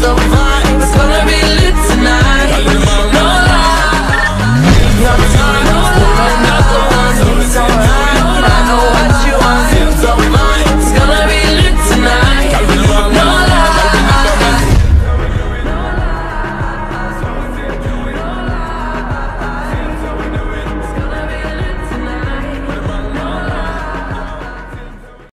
so